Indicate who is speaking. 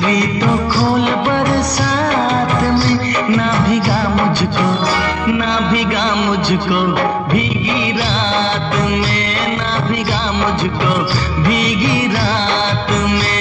Speaker 1: डोरी तो खोल बरसात में ना भिगा मुझको, ना भिगा मुझको, भीगी रात में, ना भिगा मुझको, भीगी रात में।